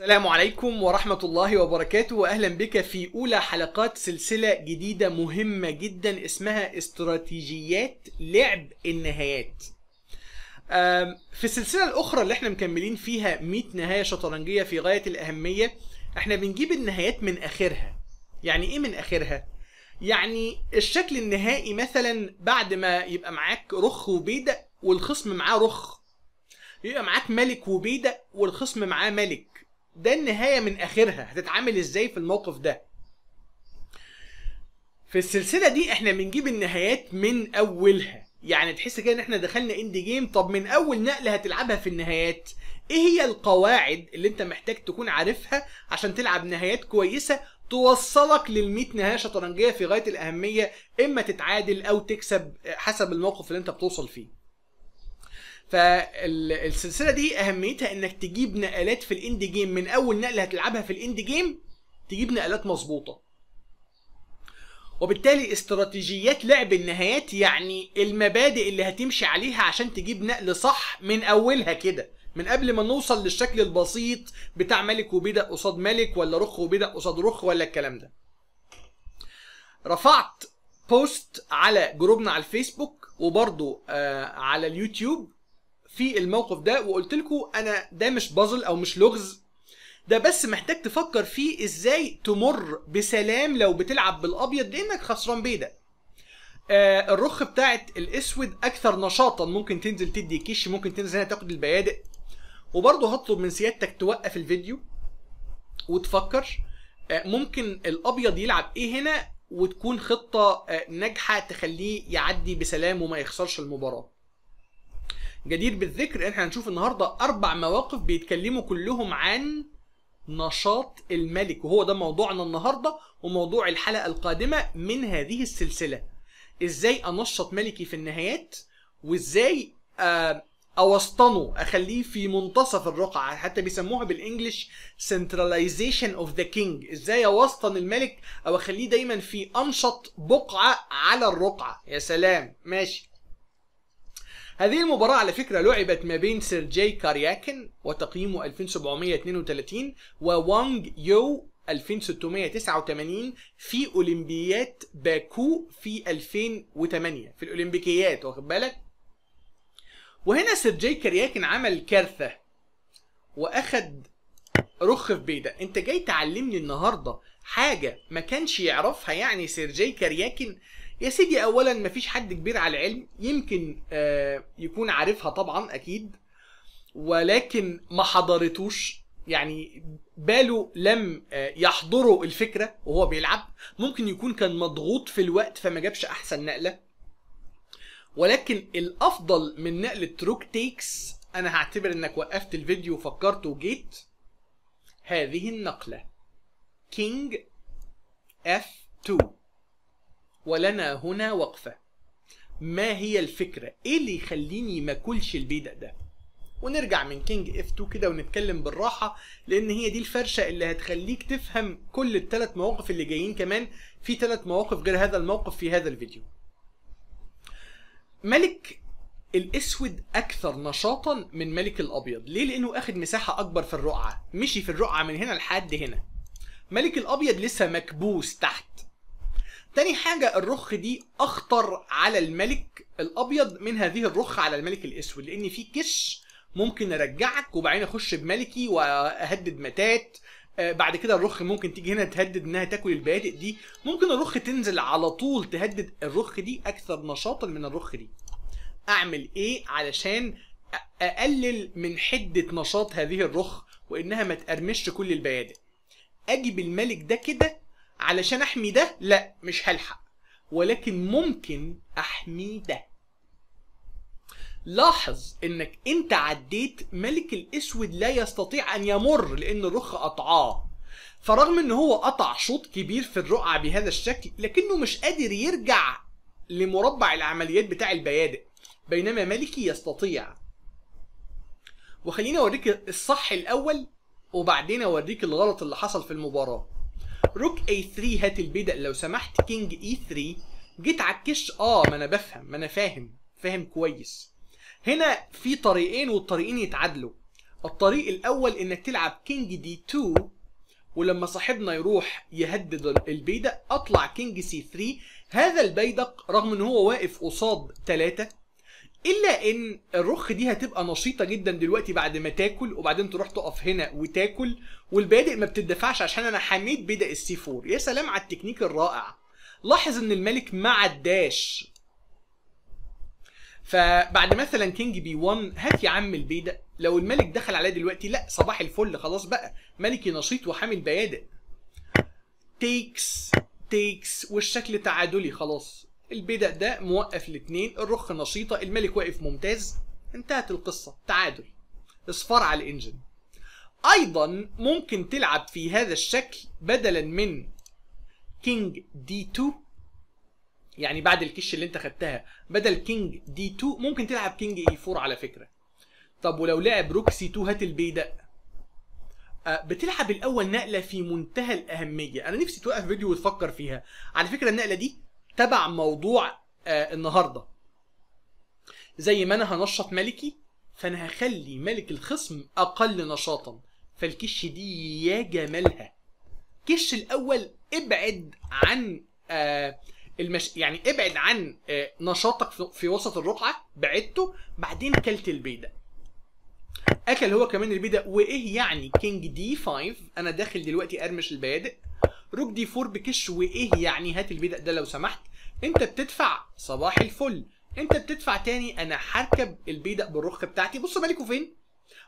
السلام عليكم ورحمة الله وبركاته وأهلا بك في أولى حلقات سلسلة جديدة مهمة جدا اسمها استراتيجيات لعب النهايات. في السلسلة الأخرى اللي إحنا مكملين فيها 100 نهاية شطرنجية في غاية الأهمية إحنا بنجيب النهايات من آخرها. يعني إيه من آخرها؟ يعني الشكل النهائي مثلا بعد ما يبقى معاك رخ وبيدق والخصم معاه رخ. يبقى معاك ملك وبيدق والخصم معاه ملك. ده النهاية من آخرها. هتتعامل إزاي في الموقف ده؟ في السلسلة دي إحنا بنجيب النهايات من أولها. يعني تحس كده إن إحنا دخلنا إند جيم. طب من أول نقلة هتلعبها في النهايات؟ إيه هي القواعد اللي أنت محتاج تكون عارفها عشان تلعب نهايات كويسة توصلك لل100 نهاية شطرنجية في غاية الأهمية؟ إما تتعادل أو تكسب حسب الموقف اللي أنت بتوصل فيه. فالسلسلة دي أهميتها إنك تجيب نقلات في الإند جيم. من أول نقلة هتلعبها في الإند جيم تجيب نقلات مظبوطة. وبالتالي استراتيجيات لعب النهايات يعني المبادئ اللي هتمشي عليها عشان تجيب نقل صح من أولها كده. من قبل ما نوصل للشكل البسيط بتاع ملك وبيدق قصاد ملك ولا رخ وبيدق قصاد رخ ولا الكلام ده. رفعت بوست على جروبنا على الفيسبوك وبرضو آه على اليوتيوب. في الموقف ده وقلت لكم أنا ده مش بازل أو مش لغز ده بس محتاج تفكر فيه إزاي تمر بسلام لو بتلعب بالأبيض لأنك خسران بيدق آه الرخ بتاعت الأسود أكثر نشاطا. ممكن تنزل تدي كيش ممكن تنزل هنا تاخد البيادق. وبرضه هطلب من سيادتك توقف الفيديو وتفكر آه ممكن الأبيض يلعب إيه هنا وتكون خطة آه ناجحة تخليه يعدي بسلام وما يخسرش المباراة. جدير بالذكر إحنا هنشوف النهارده أربع مواقف بيتكلموا كلهم عن نشاط الملك وهو ده موضوعنا النهارده وموضوع الحلقة القادمة من هذه السلسلة. إزاي أنشط ملكي في النهايات وإزاي آه أوسطنه أخليه في منتصف الرقعة حتى بيسموها بالإنجلش centralization of the king. إزاي أوسطن الملك أو أخليه دايما في أنشط بقعة على الرقعة. يا سلام. ماشي. هذه المباراة على فكرة لعبت ما بين سيرجي كارياكن وتقييمه 2732 ووانغ يو 2689 في أولمبيات باكو في 2008 في الأولمبيكيات واخد بالك؟ وهنا سيرجي كارياكن عمل كارثة وأخد رخ في بيدق أنت جاي تعلمني النهاردة حاجة ما كانش يعرفها يعني سيرجي كارياكن يا سيدي اولا مفيش حد كبير على العلم يمكن آه يكون عارفها طبعا أكيد. ولكن ما حضرتوش يعني باله لم آه يحضره الفكرة وهو بيلعب. ممكن يكون كان مضغوط في الوقت فما جابش أحسن نقلة. ولكن الأفضل من نقله rook takes أنا هعتبر إنك وقفت الفيديو وفكرت وجيت. هذه النقلة. king f 2 ولنا هنا وقفة. ما هي الفكرة؟ إيه اللي يخليني ما أكلش البيدق ده؟ ونرجع من king f 2 كده ونتكلم بالراحة لأن هي دي الفرشة اللي هتخليك تفهم كل الثلاث مواقف اللي جايين كمان. في ثلاث مواقف غير هذا الموقف في هذا الفيديو. ملك الأسود أكثر نشاطا من ملك الأبيض. ليه؟ لأنه اخد مساحة أكبر في الرقعة. مشي في الرقعة من هنا لحد هنا. ملك الأبيض لسه مكبوس تحت. تاني حاجة الرخ دي أخطر على الملك الأبيض من هذه الرخ على الملك الأسود لأن في كش ممكن أرجعك وبعدين أخش بملكي وأهدد متات. آه بعد كده الرخ ممكن تيجي هنا تهدد إنها تاكل البيادق دي. ممكن الرخ تنزل على طول تهدد الرخ دي أكثر نشاطا من الرخ دي. أعمل إيه علشان أقلل من حدة نشاط هذه الرخ وإنها ما تقرمش كل البيادق أجيب الملك ده كده علشان أحمي ده لا مش هلحق. ولكن ممكن أحمي ده. لاحظ إنك أنت عديت ملك الأسود لا يستطيع أن يمر لأن الرخ قطعاه. فرغم إن هو قطع شوط كبير في الرقعة بهذا الشكل لكنه مش قادر يرجع لمربع العمليات بتاع البيادق بينما ملكي يستطيع. وخليني أوريك الصح الأول وبعدين أوريك الغلط اللي حصل في المباراة. rook e 3 هات البيدق لو سمحت king e 3 جيت على الكش. آه ما أنا بفهم ما أنا فاهم فاهم كويس. هنا في طريقين والطريقين يتعادلوا. الطريق الأول إنك تلعب king d 2 ولما صاحبنا يروح يهدد البيدق أطلع king c 3 هذا البيدق رغم إن هو واقف قصاد 3 إلا إن الرخ دي هتبقى نشيطة جدا دلوقتي بعد ما تاكل وبعدين تروح تقف هنا وتاكل والبيادق ما بتدفعش عشان أنا حميت بيدق ال c 4 يا سلام على التكنيك الرائع. لاحظ إن الملك ما عداش. فبعد مثلا king b 1 هات يا عم البيدق لو الملك دخل عليا دلوقتي لا صباح الفل خلاص بقى. ملكي نشيط وحامل بيادق takes takes والشكل تعادلي خلاص. البيدق ده موقف الاثنين الرخ نشيطة الملك واقف ممتاز. انتهت القصة. تعادل. اصفار على ال engine. أيضا ممكن تلعب في هذا الشكل بدلا من king d 2 يعني بعد الكش اللي انت خدتها. بدل king d 2 ممكن تلعب king e 4 على فكرة. طب ولو لعب rook c 2 هات البيدق آه، بتلعب الأول نقلة في منتهى الأهمية. أنا نفسي توقف فيديو وتفكر فيها. على فكرة النقلة دي تبع موضوع آه النهارده. زي ما أنا هنشط ملكي فانا هخلي ملك الخصم أقل نشاطا. فالكش دي يا جمالها. كش الأول ابعد عن آه المش... يعني ابعد عن آه نشاطك في- وسط الرقعة بعدته. بعدين كلت البيدق أكل هو كمان البيدق وإيه يعني king d 5 أنا داخل دلوقتي أقرمش البيادق rook d 4 بكش وإيه يعني هات البيدق ده لو سمحت. أنت بتدفع صباح الفل. أنت بتدفع تاني أنا هركب البيدق بالرخ بتاعتي. بص ملكه فين؟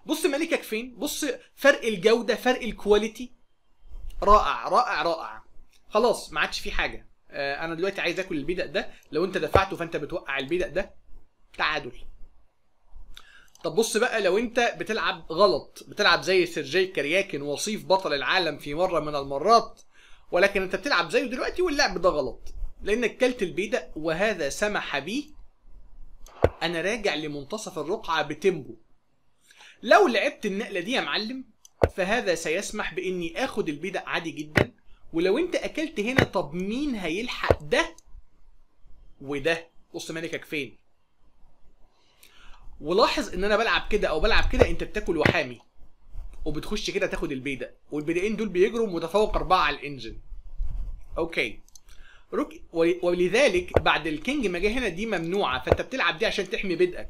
بص ملكك فين؟ بص فرق الجودة فرق ال quality رائع رائع رائع. خلاص ما عادش في حاجة. آه، أنا دلوقتي عايز آكل البيدق ده. لو أنت دفعته فأنت بتوقع البيدق ده. تعادل. طب بص بقى لو انت بتلعب غلط بتلعب زي سيرجي كرياكن وصيف بطل العالم في مرة من المرات ولكن انت بتلعب زيه دلوقتي واللعب ده غلط لانك كلت البيدق وهذا سمح بي أنا راجع لمنتصف الرقعة ب tempo. لو لعبت النقلة دي يا معلم فهذا سيسمح بإني آخد البيدق عادي جدا ولو انت أكلت هنا طب مين هيلحق ده؟ وده بص ملكك فين ولاحظ إن أنا بلعب كده أو بلعب كده أنت بتاكل وحامي وبتخش كده تاخد البيدق والبيدقين دول بيجروا متفوق أربعة على ال engine. okay. rook ول- ولذلك بعد ال king ما جه هنا دي ممنوعة فأنت بتلعب دي عشان تحمي بيدقك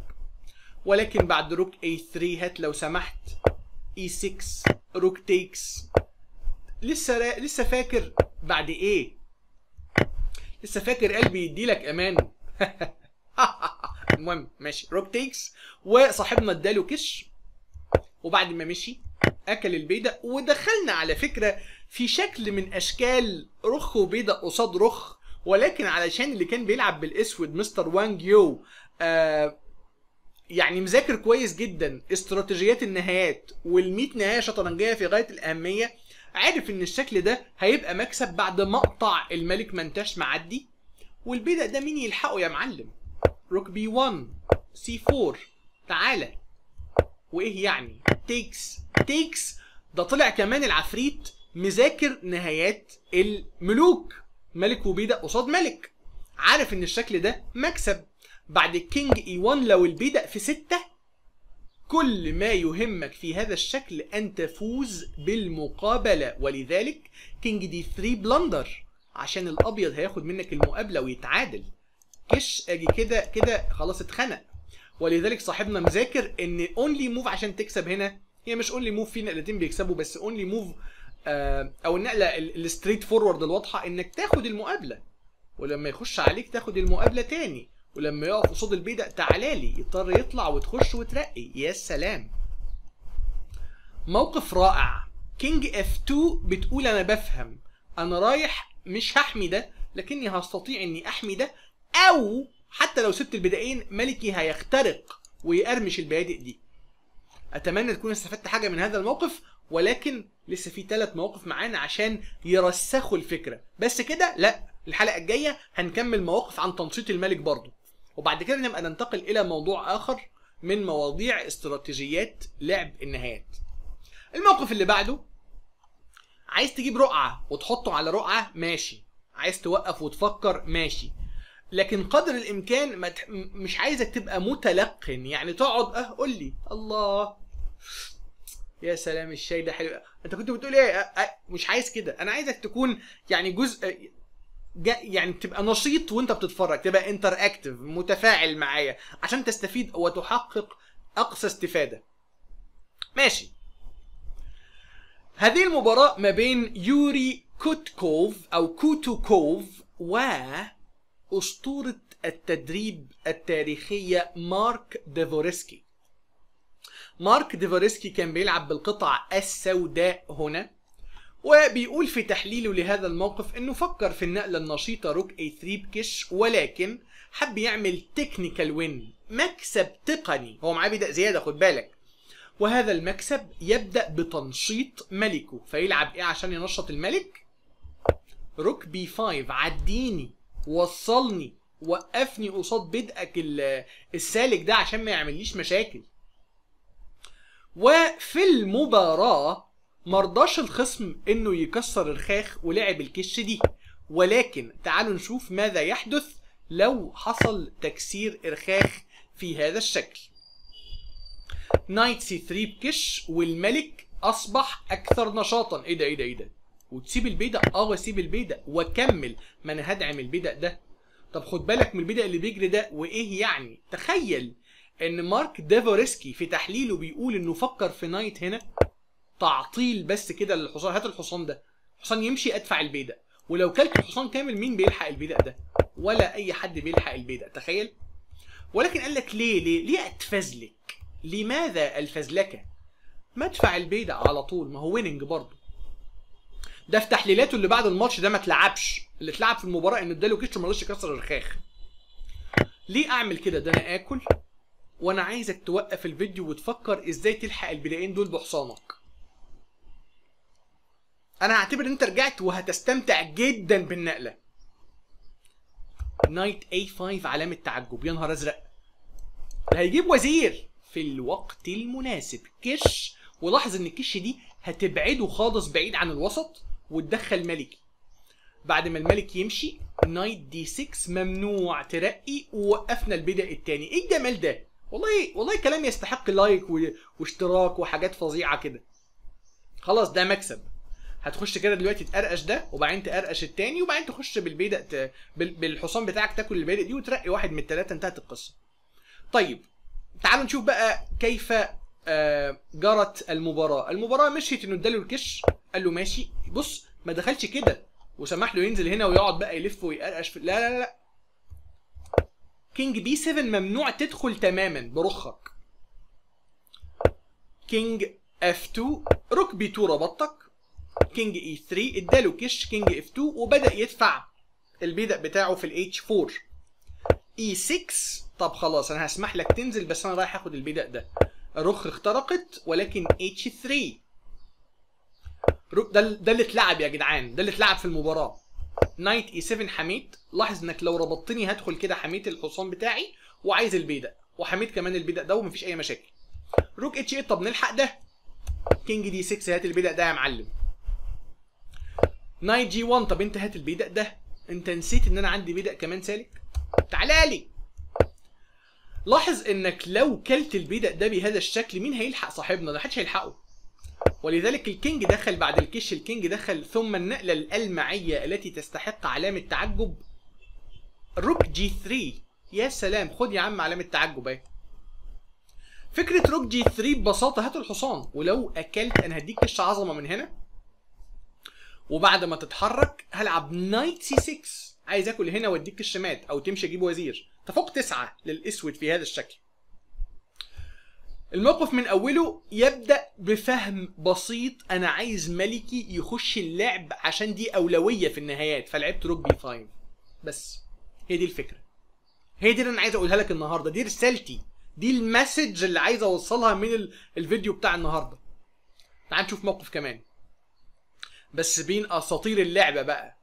ولكن بعد rook e 3 هات لو سمحت e 6 rook takes لسه را... لسه فاكر بعد إيه؟ لسه فاكر قلبي يديلك أمان. المهم ماشي. rook takes وصاحبنا اداله كش وبعد ما مشي أكل البيدق ودخلنا على فكرة في شكل من أشكال رخ وبيدق قصاد رخ ولكن علشان اللي كان بيلعب بالأسود مستر وانج يو آه يعني مذاكر كويس جدا. استراتيجيات النهايات وال100 نهاية شطرنجية في غاية الأهمية. عارف إن الشكل ده هيبقى مكسب بعد ما قطع الملك منتاش معدي والبيدق ده مين يلحقه يا معلم؟ rook b 1 c 4 تعالى. وإيه يعني؟ takes takes ده طلع كمان العفريت مذاكر نهايات الملوك. ملك وبيدق قصاد ملك. عارف إن الشكل ده مكسب. بعد ال king e 1 لو البيدق في ستة كل ما يهمك في هذا الشكل أن تفوز بالمقابلة. ولذلك king d 3 blunder عشان الأبيض هياخد منك المقابلة ويتعادل. كش أجي كده كده خلاص اتخنق. ولذلك صاحبنا مذاكر إن only move عشان تكسب هنا هي مش only move في نقلتين بيكسبوا بس only move آه أو النقلة ال straightforward الواضحة إنك تاخد المقابلة. ولما يخش عليك تاخد المقابلة تاني. ولما يقف قصاد البيدق تعالى لي. يضطر يطلع وتخش وترقي. يا سلام. موقف رائع. king f 2 بتقول أنا بفهم. أنا رايح مش هحمي ده لكني هستطيع إني أحمي ده. أو حتى لو سبت البدائين ملكي هيخترق ويقرمش البيادق دي. أتمنى تكون استفدت حاجة من هذا الموقف ولكن لسه في ثلاث مواقف معانا عشان يرسخوا الفكرة. بس كده لا الحلقة الجاية هنكمل مواقف عن تنشيط الملك برضه. وبعد كده نبقى ننتقل إلى موضوع آخر من مواضيع استراتيجيات لعب النهايات. الموقف اللي بعده عايز تجيب رقعة وتحطه على رقعة ماشي. عايز توقف وتفكر ماشي. لكن قدر الإمكان ما تح... مش عايزك تبقى متلقن. يعني تقعد أه قول لي. الله. يا سلام الشاي ده حلو. أنت كنت بتقول إيه؟ مش عايز كده. أنا عايزك تكون يعني جزء يعني تبقى نشيط وأنت بتتفرج تبقى انتر اكتف متفاعل معايا عشان تستفيد وتحقق أقصى استفادة. ماشي. هذه المباراة ما بين يوري كوتكوف أو كوتوكوف وأسطورة التدريب التاريخية مارك ديفورسكي مارك ديفورسكي كان بيلعب بالقطع السوداء هنا وبيقول في تحليله لهذا الموقف إنه فكر في النقلة النشيطة rook e 3 بكش ولكن حب يعمل technical win مكسب تقني. هو معاه بيدق زيادة خد بالك. وهذا المكسب يبدأ بتنشيط ملكه فيلعب إيه عشان ينشط الملك؟ روك بي 5 عديني. وصلني وقفني قصاد بدءك ال- السالك ده عشان ما يعمليش مشاكل. وفي المباراة مرضاش الخصم إنه يكسر الرخاخ ولعب الكش دي. ولكن تعالوا نشوف ماذا يحدث لو حصل تكسير ارخاخ في هذا الشكل. knight c 3 بكش والملك أصبح أكثر نشاطا. إيه ده إيه ده إيه ده؟ وتسيب البيدق آه واسيب البيدق وأكمل. ما أنا هدعم البيدق ده. طب خد بالك من البيدق اللي بيجري ده وإيه يعني؟ تخيل إن مارك ديفورسكي في تحليله بيقول إنه فكر في knight هنا تعطيل بس كده للحصان هات الحصان ده. الحصان يمشي أدفع البيدق ولو كلت الحصان كامل مين بيلحق البيدق ده؟ ولا أي حد بيلحق البيدق تخيل. ولكن قال لك ليه؟ ليه؟ ليه أتفزلك؟ لماذا الفزلكه ما أدفع البيدق على طول. ما هو ويننج برضه. ده في تحليلاته اللي بعد الماتش ده ما اتلعبش اللي اتلعب في المباراة ان اداله كيتش ما رضيش يكسر الرخاخ. ليه أعمل كده؟ ده أنا آكل وأنا عايزك توقف الفيديو وتفكر إزاي تلحق البدائين دول بحصانك. أنا هعتبر إن أنت رجعت وهتستمتع جدا بالنقلة. knight e 5 علامة تعجب. يا نهار أزرق. ده هيجيب وزير في الوقت المناسب. كش. ولاحظ إن الكش دي هتبعده خالص بعيد عن الوسط. وتدخل ملكي. بعد ما الملك يمشي knight d 6 ممنوع ترقي ووقفنا البيدق التاني. إيه الجمال ده؟ والله والله كلام يستحق like واشتراك وحاجات فظيعة كده. خلاص ده مكسب. هتخش كده دلوقتي تقرقش ده وبعدين تقرقش التاني وبعدين تخش بالبيدق ت... بال... بالحصان بتاعك تاكل البيدق دي وترقي واحد من الثلاثه انتهت القصة. طيب تعالوا نشوف بقى كيف آه، جرت المباراة. المباراة مشيت إنه اداله الكش قال له ماشي. بص ما دخلش كده. وسمح له ينزل هنا ويقعد بقى يلف ويقرقش في... لا لا لا. king b 7 ممنوع تدخل تماما برخك king f 2 rook b 2 ربطتك king e 3 اداله كش king f 2 وبدأ يدفع البيدق بتاعه في الاتش 4 اي 6 طب خلاص أنا هسمح لك تنزل بس أنا رايح أخد البيدق ده. الرخ اخترقت ولكن اتش 3 رو- ده ده اللي اتلعب يا جدعان. ده اللي اتلعب في المباراة. knight e 7 حميت لاحظ انك لو ربطتني هدخل كده حميت الحصان بتاعي وعايز البيدق. وحميت كمان البيدق ده ومفيش أي مشاكل. rook h 8 طب نلحق ده؟ king d 6 هات البيدق ده يا معلم. knight g 1 طب انت هات البيدق ده. انت نسيت ان أنا عندي بيدق كمان سالك؟ تعالى لي. لاحظ انك لو كلت البيدق ده بهذا الشكل مين هيلحق صاحبنا؟ ده محدش هيلحقه. ولذلك ال king دخل بعد الكش ال king دخل ثم النقلة الألمعية التي تستحق علامة تعجب. rook g 3 يا سلام خد يا عم علامة تعجب أهي. فكرة rook g 3 ببساطة هات الحصان. ولو أكلت أنا هديك كش عظمة من هنا. وبعد ما تتحرك هلعب knight c 6 عايز آكل هنا وأديك الشمات أو تمشي أجيب وزير. تفوق تسعة للأسود في هذا الشكل. الموقف من أوله يبدأ بفهم بسيط أنا عايز ملكي يخش اللعب عشان دي أولوية في النهايات فلعبت rook b 5 بس هي دي الفكرة. هي دي اللي أنا عايز أقولها لك النهارده دي رسالتي دي ال message اللي عايز أوصلها من ال- الفيديو بتاع النهارده. تعال نشوف موقف كمان. بس بين أساطير اللعبة بقى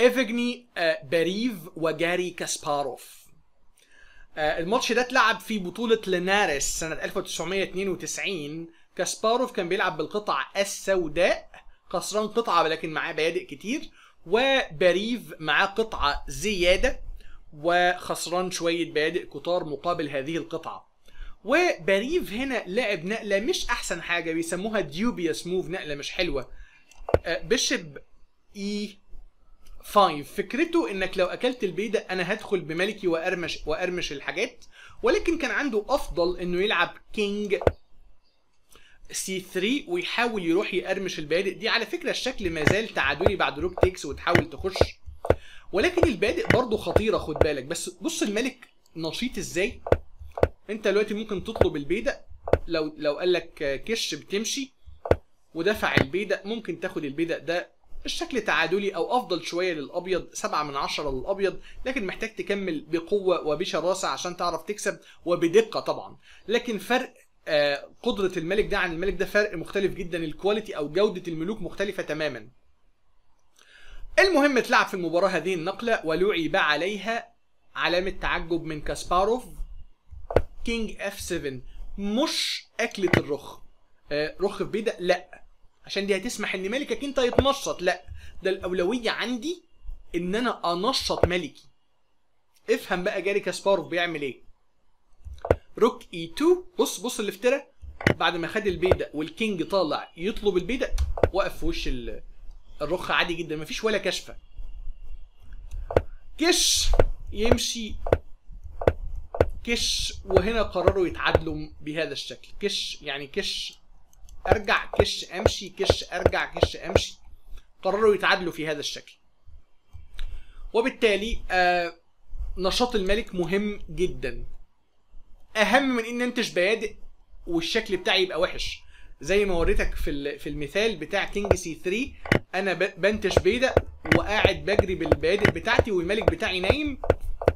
إيفجني آه، باريف وجاري كاسباروف. الماتش ده اتلعب في بطولة ليناريس سنة 1992 كاسباروف كان بيلعب بالقطع السوداء خسران قطعة ولكن معاه بيادق كتير وباريف معاه قطعة زيادة وخسران شوية بيادق كتار مقابل هذه القطعة. وبريف هنا لعب نقلة مش أحسن حاجة بيسموها ديوبيوس موف نقلة مش حلوة. آه، بيشب إي 5 فكرته إنك لو أكلت البيدق ده أنا هدخل بملكي وأقرمش وأقرمش الحاجات. ولكن كان عنده أفضل إنه يلعب king c 3 ويحاول يروح يقرمش البيادق. دي على فكرة الشكل ما زال تعادلي بعد rook takes وتحاول تخش. ولكن البيادق برضه خطيره خد بالك. بس بص الملك نشيط إزاي. أنت دلوقتي ممكن تطلب البيدق لو لو قال لك كش بتمشي ودفع البيدق ممكن تاخد البيدق ده الشكل تعادلي أو أفضل شوية للأبيض سبعة من عشرة للأبيض لكن محتاج تكمل بقوة وبشراسه عشان تعرف تكسب وبدقة طبعا. لكن فرق آه، قدرة الملك ده عن الملك ده فرق مختلف جدا. الكواليتي أو جودة الملوك مختلفة تماما. المهم اتلعب في المباراة هذه النقلة ولعب عليها علامة تعجب من كاسباروف. king f 7 مش أكلة الرخ. آه، رخ في بيدق لأ. عشان دي هتسمح إن ملكك أنت يتنشط. لا ده الأولوية عندي إن أنا أنشط ملكي. افهم بقى جاري كاسباروف بيعمل إيه. rook e 2 بص بص الافتراء بعد ما خد البيدق وال king طالع يطلب البيدق وقف في وش ال- الرخ عادي جدا مفيش ولا كشفة. كش يمشي. كش وهنا قرروا يتعادلوا بهذا الشكل. كش يعني كش. أرجع كش أمشي كش أرجع كش أمشي. قرروا يتعادلوا في هذا الشكل. وبالتالي آه نشاط الملك مهم جدا. أهم من إن انتش بيادق والشكل بتاعي يبقى وحش. زي ما وريتك في في المثال بتاع king c 3 أنا بنتش بيدق وقاعد بجري بالبيادق بتاعتي والملك بتاعي نايم.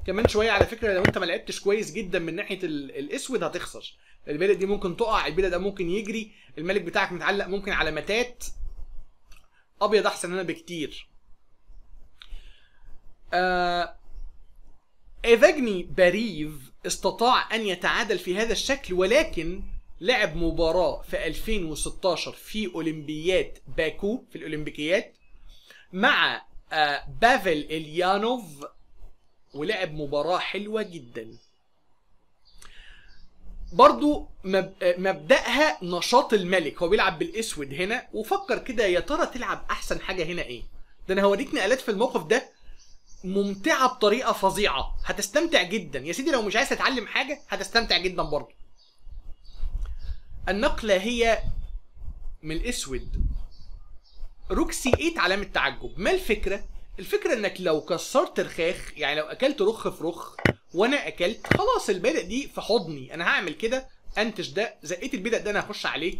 كمان شوية على فكرة لو أنت ما لعبتش كويس جدا من ناحية ال- الأسود هتخسر. البيدق دي ممكن تقع البيدق ده ممكن يجري الملك بتاعك متعلق ممكن على متات. أبيض أحسن مننا بكتير. آه إيفاجني باريف استطاع أن يتعادل في هذا الشكل ولكن لعب مباراة في 2016 في اولمبيات باكو في الأولمبيكيات مع آه بافل إليانوف ولعب مباراة حلوة جدا. برضو مب... مبدأها نشاط الملك. هو بيلعب بالأسود هنا وفكر كده يا ترى تلعب أحسن حاجة هنا إيه؟ ده أنا هوريك نقلات في الموقف ده ممتعة بطريقة فظيعة. هتستمتع جدا. يا سيدي لو مش عايز تتعلم حاجة هتستمتع جدا برضه النقلة هي من الأسود. rook c 8 علامة تعجب. ما الفكرة؟ الفكرة إنك لو كسرت رخاخ يعني لو أكلت رخ في رخ وأنا اكلت خلاص البيادق دي في حضني أنا هعمل كده انتش ده زقيت البيدق ده أنا هخش عليه.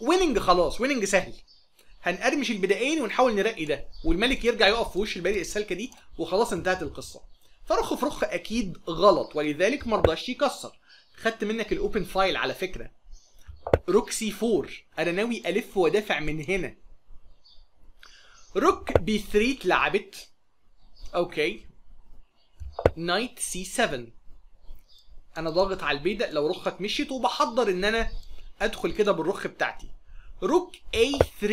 winning خلاص winning سهل. هنقرمش البيدقين ونحاول نرقي ده والملك يرجع يقف في وش البيادق السالكة دي وخلاص انتهت القصة. فرخ في رخ أكيد غلط ولذلك ما رضاش يكسر. خدت منك ال open file على فكرة. rook c 4 أنا ناوي ألف وأدافع من هنا. rook b 3 اتلعبت. Okay. knight c 7 أنا ضاغط على البيدق لو رخك مشيت وبحضر إن أنا أدخل كده بالرخ بتاعتي. rook A3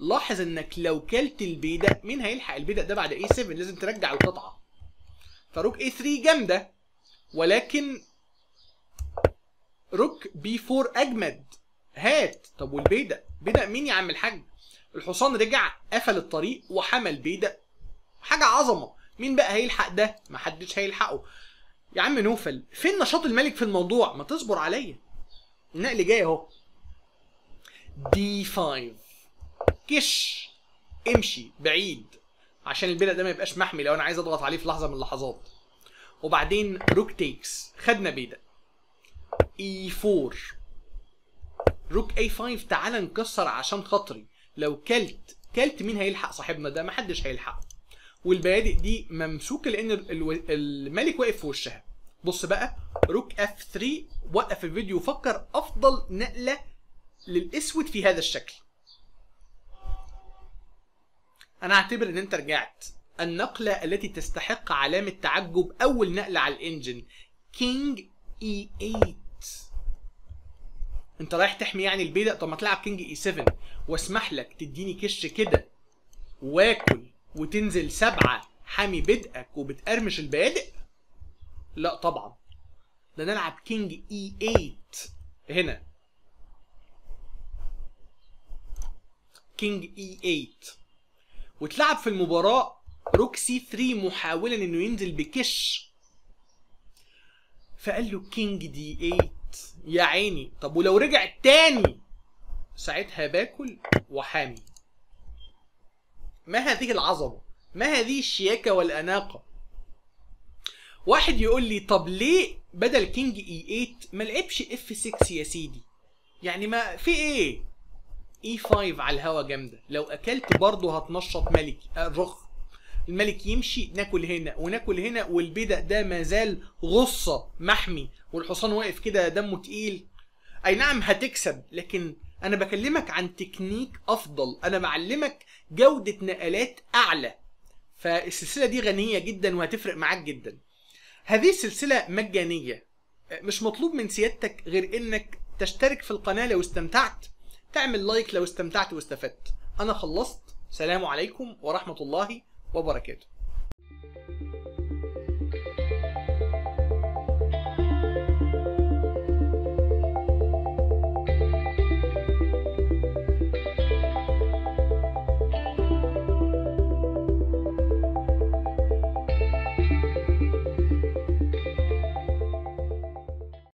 لاحظ إنك لو كلت البيدق مين هيلحق البيدق ده بعد A7 لازم ترجع القطعة. فروك A3 جامدة ولكن روك B4 أجمد. هات. طب والبيدق؟ بيدق مين يا عم الحاج؟ الحصان رجع قفل الطريق وحمل بيدق حاجة عظمة. مين بقى هيلحق ده؟ محدش هيلحقه. يا عم نوفل فين نشاط الملك في الموضوع؟ ما تصبر عليا. النقل جاي اهو. دي 5 كش. امشي بعيد. عشان البيدق ده ما يبقاش محمي لو أنا عايز اضغط عليه في لحظة من اللحظات. وبعدين rook takes. خدنا بيدق e 4 rook e 5 تعال نكسر عشان خاطري. لو كلت كلت مين هيلحق صاحبنا ده؟ محدش هيلحقه. والبيادق دي ممسوكة لأن ال- ال- الملك واقف في وشها. بص بقى rook f 3 وقف الفيديو وفكر أفضل نقلة للأسود في هذا الشكل. أنا أعتبر إن أنت رجعت. النقلة التي تستحق علامة تعجب أول نقلة على ال engine. king e 8 أنت رايح تحمي يعني البيدق طب ما تلعب king e 7 واسمح لك تديني كش كده. واكل. وتنزل سبعة حامي بيدقك وبتقرمش البيادق؟ لا طبعا. ده نلعب king e 8 هنا. king e 8 وتلعب في المباراة rook c 3 محاولا إنه ينزل بكش. فقال له king d 8 يا عيني. طب ولو رجع تاني؟ ساعتها باكل وحامي. ما هذه العظمة؟ ما هذه الشياكة والأناقة؟ واحد يقول لي طب ليه بدل king e 8 ما لعبش f 6 يا سيدي؟ يعني ما في إيه؟ e 5 على الهوا جامدة. لو أكلت برضه هتنشط ملك الرخ الملك يمشي ناكل هنا وناكل هنا والبيدق ده ما زال غصة محمي والحصان واقف كده دمه تقيل. أي نعم هتكسب لكن أنا بكلمك عن تكنيك أفضل. أنا بعلمك جودة نقلات أعلى. فالسلسلة دي غنية جدا وهتفرق معاك جدا. هذه السلسلة مجانية. مش مطلوب من سيادتك غير إنك تشترك في القناة لو استمتعت. تعمل لايك لو استمتعت واستفدت. أنا خلصت. سلام عليكم ورحمة الله وبركاته.